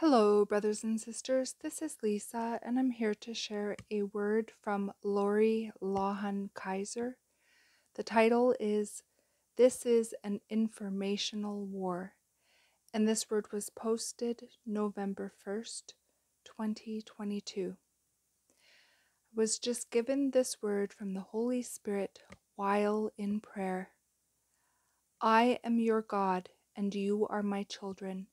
Hello, brothers and sisters. This is Lisa, and I'm here to share a word from Lori Lawhun Keiser. The title is This is an Informational War, and this word was posted November 1st, 2022. I was just given this word from the Holy Spirit while in prayer. I am your God, and you are my children.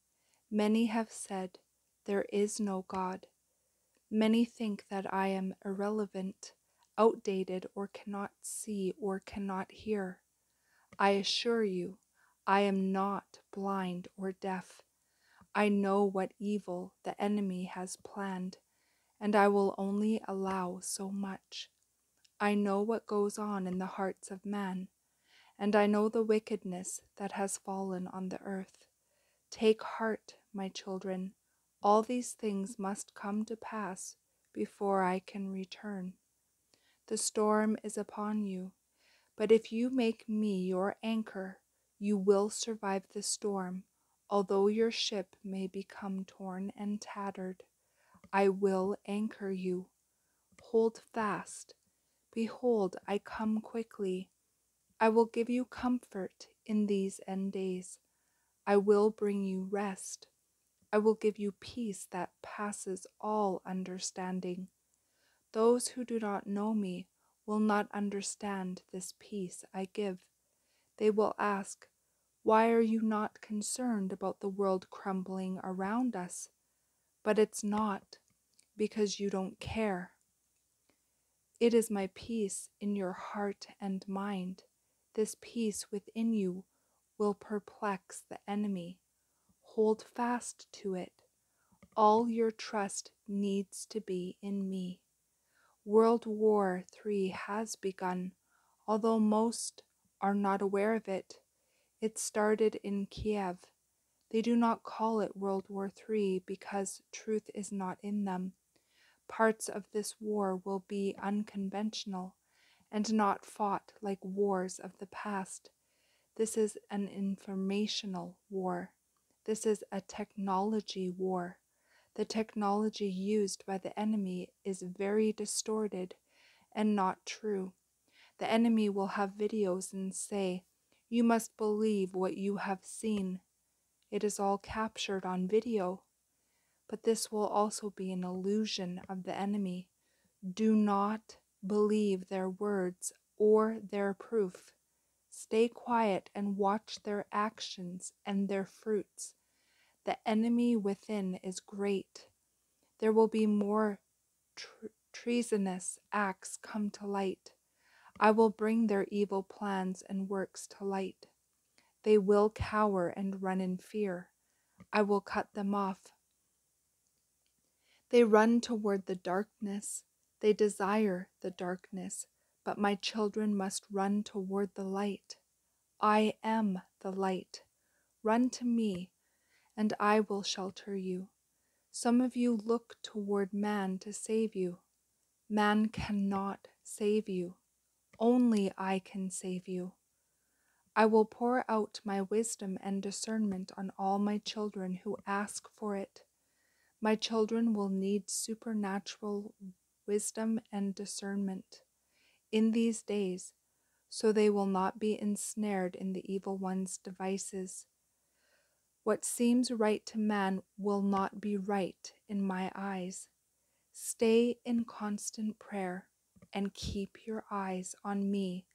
Many have said, There is no God. Many think that I am irrelevant, outdated, or cannot see or cannot hear. I assure you, I am not blind or deaf. I know what evil the enemy has planned, and I will only allow so much. I know what goes on in the hearts of man, and I know the wickedness that has fallen on the earth. Take heart, my children, all these things must come to pass before I can return. The storm is upon you, but if you make me your anchor, you will survive the storm, although your ship may become torn and tattered. I will anchor you. Hold fast. Behold, I come quickly. I will give you comfort in these end days. I will bring you rest. I will give you peace that passes all understanding. Those who do not know me will not understand this peace I give. They will ask, Why are you not concerned about the world crumbling around us? But it's not because you don't care. It is my peace in your heart and mind. This peace within you will perplex the enemy. Hold fast to it. All your trust needs to be in me. World War III has begun, although most are not aware of it. It started in Kiev. They do not call it World War III because truth is not in them. Parts of this war will be unconventional and not fought like wars of the past. This is an informational war. This is a technology war. The technology used by the enemy is very distorted and not true. The enemy will have videos and say, You must believe what you have seen. It is all captured on video. But this will also be an illusion of the enemy. Do not believe their words or their proof. Stay quiet and watch their actions and their fruits. The enemy within is great. There will be more tre- treasonous acts come to light. I will bring their evil plans and works to light. They will cower and run in fear. I will cut them off. They run toward the darkness. They desire the darkness but my children must run toward the light. I am the light. Run to me, and I will shelter you. Some of you look toward man to save you. Man cannot save you. Only I can save you. I will pour out my wisdom and discernment on all my children who ask for it. My children will need supernatural wisdom and discernment in these days, so they will not be ensnared in the evil one's devices. What seems right to man will not be right in my eyes. Stay in constant prayer and keep your eyes on me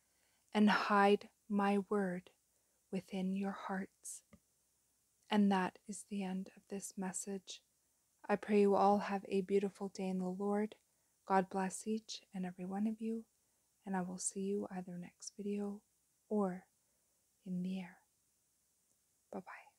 and hide my word within your hearts. And that is the end of this message. I pray you all have a beautiful day in the Lord. God bless each and every one of you and I will see you either next video or in the air. Bye bye.